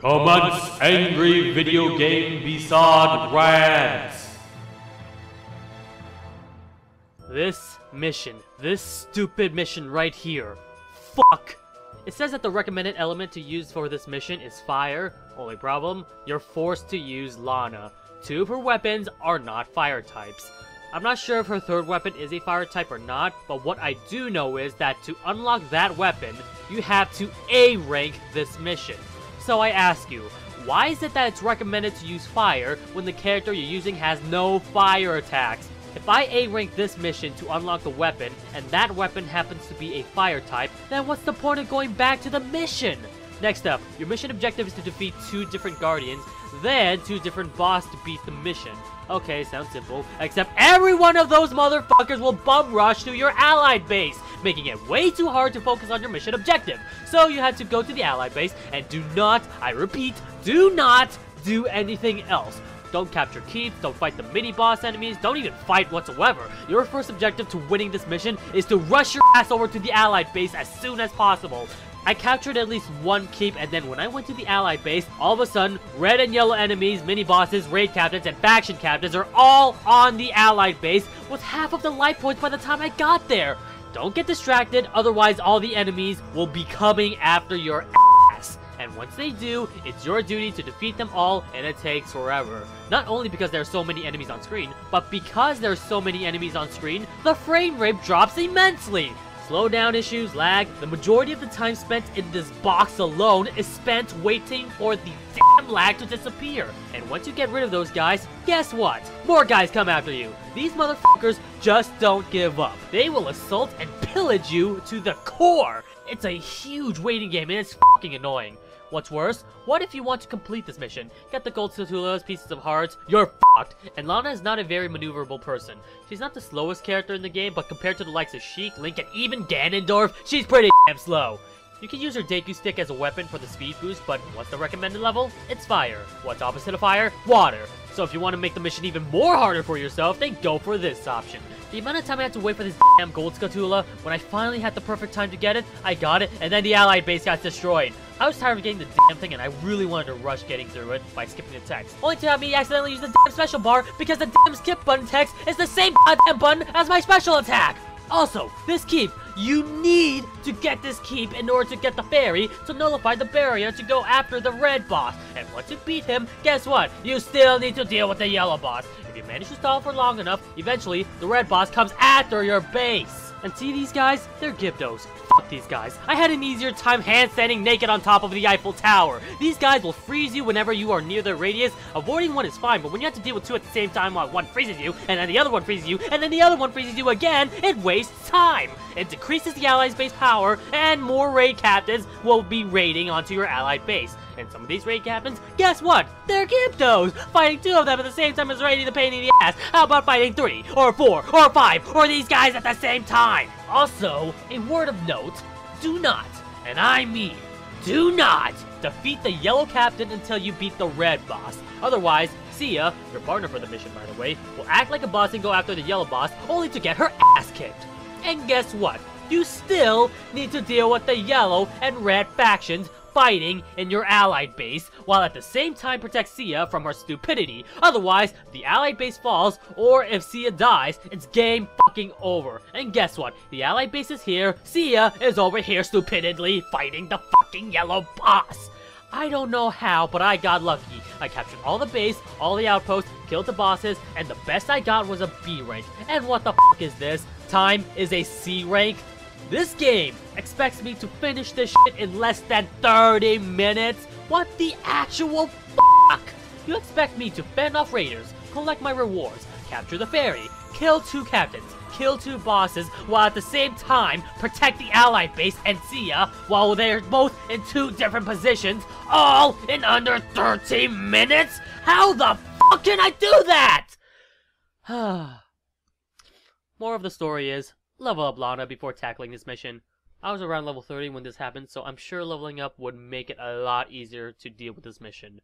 Commence angry video game beside rants. This mission, this stupid mission right here. Fuck! It says that the recommended element to use for this mission is fire. Only problem, you're forced to use Lana. Two of her weapons are not fire types. I'm not sure if her third weapon is a fire type or not, but what I do know is that to unlock that weapon, you have to A rank this mission. So I ask you, why is it that it's recommended to use fire when the character you're using has no fire attacks? If I A rank this mission to unlock the weapon, and that weapon happens to be a fire type, then what's the point of going back to the mission? Next up, your mission objective is to defeat two different guardians, then two different boss to beat the mission. Okay, sounds simple, except every one of those motherfuckers will bum rush to your allied base, making it way too hard to focus on your mission objective. So you have to go to the allied base and do not, I repeat, do not do anything else. Don't capture keeps, don't fight the mini-boss enemies, don't even fight whatsoever. Your first objective to winning this mission is to rush your ass over to the allied base as soon as possible. I captured at least one keep, and then when I went to the allied base, all of a sudden, red and yellow enemies, mini-bosses, raid captains, and faction captains are all on the allied base with half of the life points by the time I got there. Don't get distracted, otherwise all the enemies will be coming after your ass. And once they do, it's your duty to defeat them all, and it takes forever. Not only because there are so many enemies on screen, but because there are so many enemies on screen, the frame rate drops immensely! Slowdown issues, lag, the majority of the time spent in this box alone is spent waiting for the damn lag to disappear. And once you get rid of those guys, guess what? More guys come after you. These motherfuckers just don't give up. They will assault and pillage you to the core. It's a huge waiting game and it's fucking annoying. What's worse, what if you want to complete this mission? Get the gold Skulltulas, pieces of hearts, you're fucked! And Lana is not a very maneuverable person. She's not the slowest character in the game, but compared to the likes of Sheik, Link, and even Ganondorf, she's pretty damn slow. You can use your Deku Stick as a weapon for the speed boost, but what's the recommended level? It's fire. What's opposite of fire? Water. So if you want to make the mission even more harder for yourself, then go for this option. The amount of time I had to wait for this damn gold Skulltula, when I finally had the perfect time to get it, I got it, and then the allied base got destroyed. I was tired of getting the damn thing and I really wanted to rush getting through it by skipping the text. Only to have me accidentally use the damn special bar because the damn skip button text is the same goddamn button as my special attack! Also, this keep, you need to get this keep in order to get the fairy to nullify the barrier to go after the red boss. And once you beat him, guess what? You still need to deal with the yellow boss. If you manage to stall for long enough, eventually the red boss comes after your base. And see these guys? They're Gibdos. Fuck these guys. I had an easier time handstanding naked on top of the Eiffel Tower. These guys will freeze you whenever you are near their radius. Avoiding one is fine, but when you have to deal with two at the same time while one freezes you, and then the other one freezes you, and then the other one freezes you again, it wastes time. It decreases the allies' base power, and more raid captains will be raiding onto your allied base. And some of these raid captains, guess what? They're Gibdos! Fighting two of them at the same time is raiding the pain in the ass. How about fighting three, or four, or five, or these guys at the same time? Also, a word of note, do not, and I mean, do not defeat the yellow captain until you beat the red boss. Otherwise, Cia, your partner for the mission by the way, will act like a boss and go after the yellow boss, only to get her ass kicked. And guess what? You still need to deal with the yellow and red factions fighting in your allied base, while at the same time protect Cia from her stupidity. Otherwise, the allied base falls, or if Cia dies, it's game fucking over. And guess what? The allied base is here, Cia is over here stupidly fighting the fucking yellow boss. I don't know how, but I got lucky. I captured all the base, all the outposts, killed the bosses, and the best I got was a B rank. And what the fuck is this? Time is a C rank? This game expects me to finish this shit in less than 30 minutes? What the actual fuck? You expect me to fend off raiders, collect my rewards, capture the fairy, kill two captains, kill two bosses, while at the same time protect the allied base and Cia, while they're both in two different positions, all in under 30 minutes? How the fuck can I do that? More of the story is, level up Lana before tackling this mission. I was around level 30 when this happened, so I'm sure leveling up would make it a lot easier to deal with this mission.